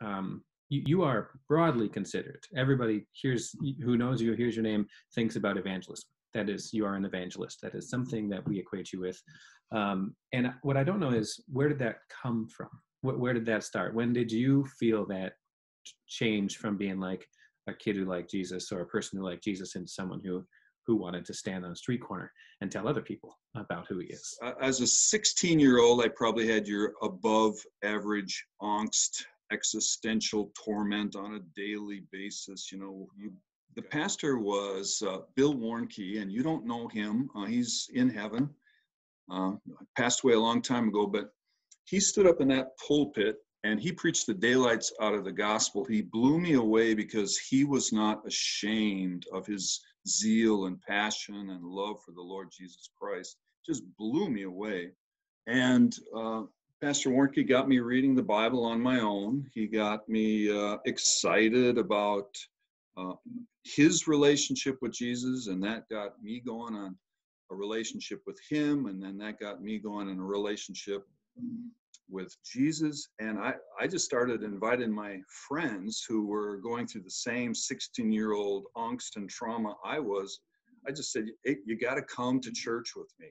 um, you, you are broadly considered. Everybody hears who knows you, hears your name, thinks about evangelism. That is, you are an evangelist. That is something that we equate you with. Um, and what I don't know is where did that come from? Where, where did that start? When did you feel that change from being like a kid who liked Jesus or a person who liked Jesus into someone who who wanted to stand on a street corner and tell other people about who he is. As a 16 year old, I probably had your above average angst, existential torment on a daily basis. You know, you, the pastor was uh, Bill Warnke, and you don't know him. Uh, he's in heaven. Uh, passed away a long time ago, but he stood up in that pulpit and he preached the daylights out of the gospel. He blew me away because he was not ashamed of his zeal and passion and love for the Lord Jesus Christ. Just blew me away. And uh, Pastor Warnke got me reading the Bible on my own. He got me uh, excited about uh, his relationship with Jesus, and that got me going on a relationship with him, and then that got me going in a relationship with Jesus. And I, I just started inviting my friends who were going through the same 16 year old angst and trauma I was. I just said, hey, you got to come to church with me.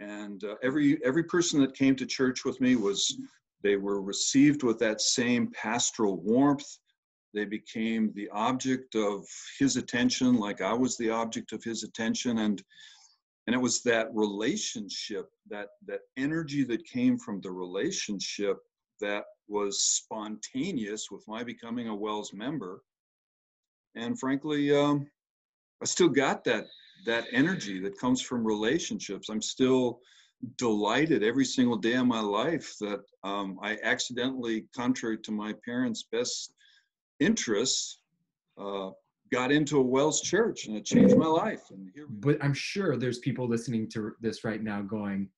And uh, every every person that came to church with me was they were received with that same pastoral warmth. They became the object of his attention, like I was the object of his attention, and and it was that relationship that that energy that came from the relationship that was spontaneous with my becoming a WELS member and frankly um, i still got that that energy that comes from relationships i'm still delighted every single day of my life that um, i accidentally contrary to my parents best interests uh, got into a WELS church and it changed my life. And here but I'm sure there's people listening to this right now going,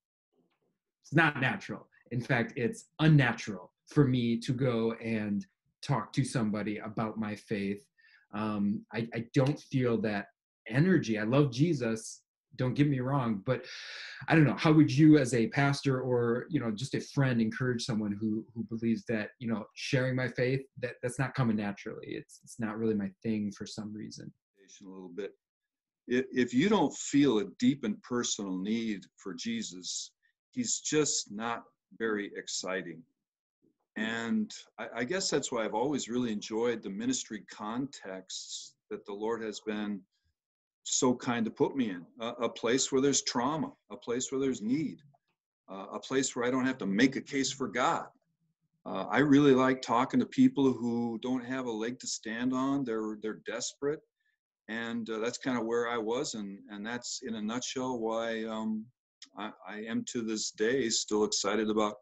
it's not natural. In fact, it's unnatural for me to go and talk to somebody about my faith. Um, I, I don't feel that energy. I love Jesus, don't get me wrong but i don't know how would you as a pastor or you know just a friend encourage someone who who believes that you know sharing my faith that that's not coming naturally it's it's not really my thing for some reason? A little bit. If you don't feel a deep and personal need for jesus he's just not very exciting. And I, I guess that's why i've always really enjoyed the ministry contexts that the lord has been so kind to put me in a, a place where there's trauma, a place where there's need, uh, a place where I don't have to make a case for God. Uh, I really like talking to people who don't have a leg to stand on. They're they're desperate, and uh, that's kind of where I was, and and that's in a nutshell why um, I, I am to this day still excited about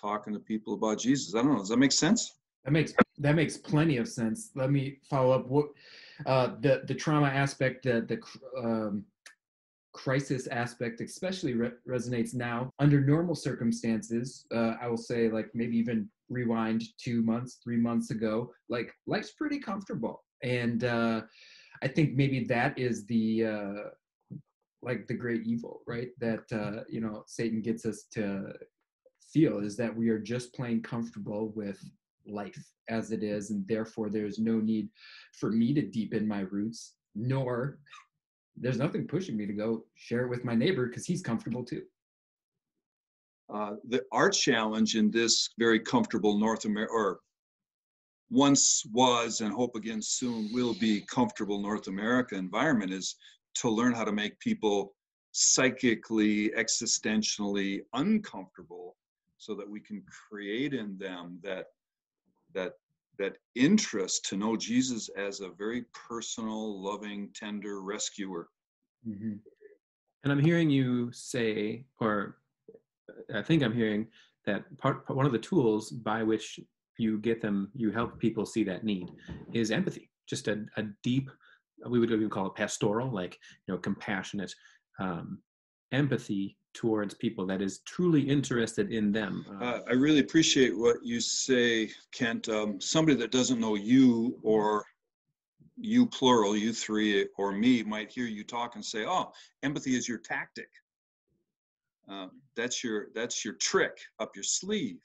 talking to people about Jesus. I don't know. Does that make sense? That makes that makes plenty of sense. Let me follow up. What uh, the the trauma aspect, the the um, crisis aspect, especially re- resonates now under normal circumstances. Uh, I will say, like maybe even rewind two months, three months ago, like life's pretty comfortable, and uh, I think maybe that is the uh, like the great evil, right? That uh, you know Satan gets us to feel is that we are just plain comfortable with life as it is, and therefore there's no need for me to deepen my roots, nor there's nothing pushing me to go share it with my neighbor because he's comfortable too. Uh, the art challenge in this very comfortable North America, or once was and hope again soon will be comfortable North America environment, is to learn how to make people psychically, existentially uncomfortable so that we can create in them that that that interest to know Jesus as a very personal, loving, tender rescuer. Mm-hmm. And I'm hearing you say, or I think I'm hearing that part, one of the tools by which you get them, you help people see that need, is empathy. Just a, a deep, we would even call it pastoral, like you know, compassionate um, empathy towards people that is truly interested in them. Uh, uh, I really appreciate what you say, Kent. Um, somebody that doesn't know you or you plural, you three or me might hear you talk and say, "Oh, empathy is your tactic. Uh, that's your that's your trick up your sleeve."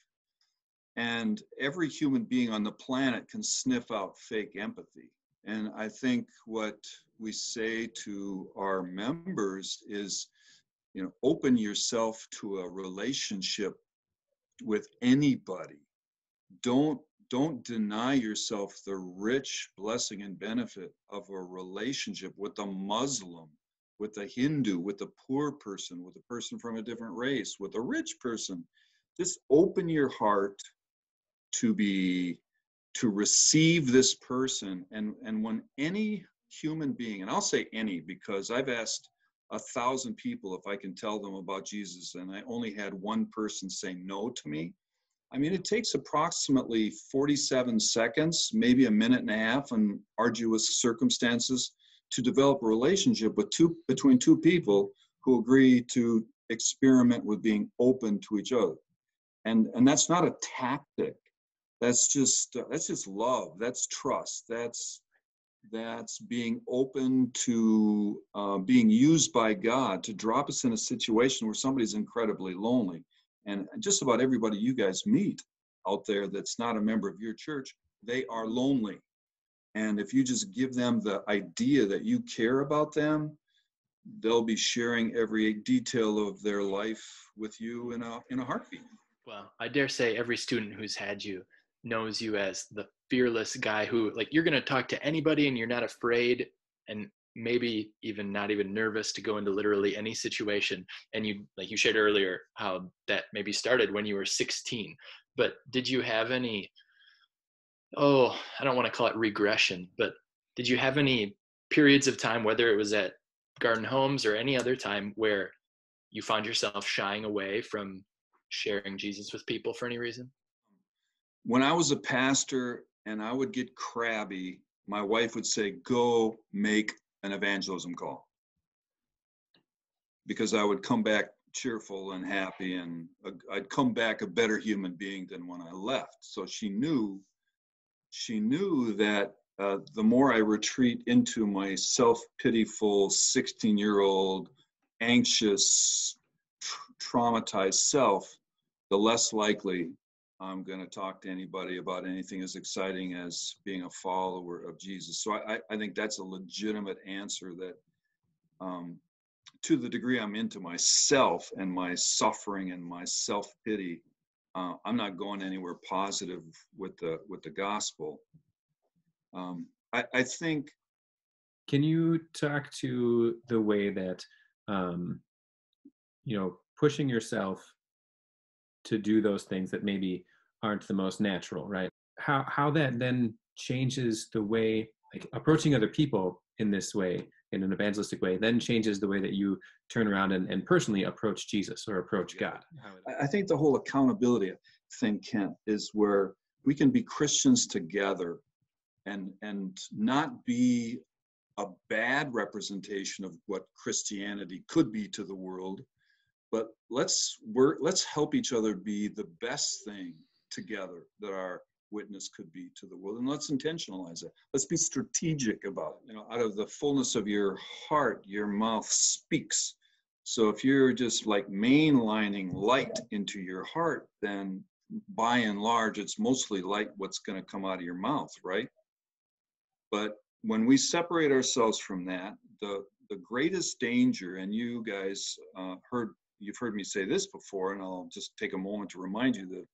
And every human being on the planet can sniff out fake empathy. And I think what we say to our members is, you know, open yourself to a relationship with anybody. Don't don't deny yourself the rich blessing and benefit of a relationship with a Muslim, with a Hindu, with a poor person, with a person from a different race, with a rich person. Just open your heart to be to receive this person and and when any human being and i'll say any because i've asked a thousand people if i can tell them about jesus and i only had one person say no to me. I mean it takes approximately 47 seconds maybe a minute and a half in arduous circumstances to develop a relationship with two between two people who agree to experiment with being open to each other. And and that's not a tactic. That's just uh, that's just love. That's trust. That's that's being open to uh, being used by god to drop us in a situation where somebody's incredibly lonely. And just about everybody you guys meet out there that's not a member of your church they are lonely. And if you just give them the idea that you care about them they'll be sharing every detail of their life with you in a in a heartbeat. Well i dare say every student who's had you knows you as the fearless guy who like you're going to talk to anybody and you're not afraid and maybe even not even nervous to go into literally any situation. And you like you shared earlier how that maybe started when you were 16 but did you have any oh i don't want to call it regression but did you have any periods of time whether it was at garden homes or any other time where you found yourself shying away from sharing jesus with people for any reason when I was a pastor and I would get crabby, my wife would say, Go make an evangelism call. Because I would come back cheerful and happy, and I'd come back a better human being than when I left. So she knew, she knew that uh, the more I retreat into my self pitiful 16 year old, anxious, traumatized self, the less likely I'm going to talk to anybody about anything as exciting as being a follower of Jesus. So I, I think that's a legitimate answer that, um, to the degree I'm into myself and my suffering and my self pity, uh, I'm not going anywhere positive with the with the gospel. Um, I, I think. Can you talk to the way that, um, you know, pushing yourself to do those things that maybe aren't the most natural, right? How how that then changes the way like approaching other people in this way in an evangelistic way then changes the way that you turn around and, and personally approach jesus or approach god i think the whole accountability thing kent is where we can be christians together and and not be a bad representation of what christianity could be to the world but let's work let's help each other be the best thing together that our witness could be to the world and let's intentionalize it. Let's be strategic about it. You know out of the fullness of your heart your mouth speaks. So if you're just like mainlining light into your heart then by and large it's mostly light what's going to come out of your mouth right? But when we separate ourselves from that the the greatest danger and you guys uh, heard you've heard me say this before, and I'll just take a moment to remind you that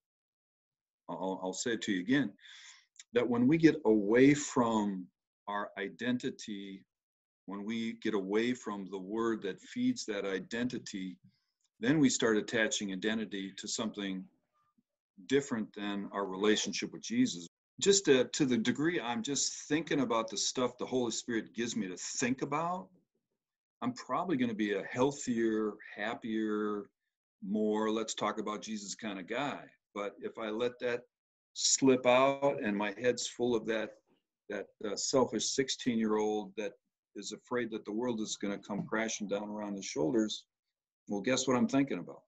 I'll, I'll say it to you again that when we get away from our identity, when we get away from the word that feeds that identity, then we start attaching identity to something different than our relationship with Jesus. Just to, to the degree I'm just thinking about the stuff the Holy Spirit gives me to think about, I'm probably going to be a healthier, happier, more let's talk about Jesus kind of guy. But if I let that slip out and my head's full of that that uh, selfish 16 year old that is afraid that the world is going to come crashing down around his shoulders, well, guess what I'm thinking about?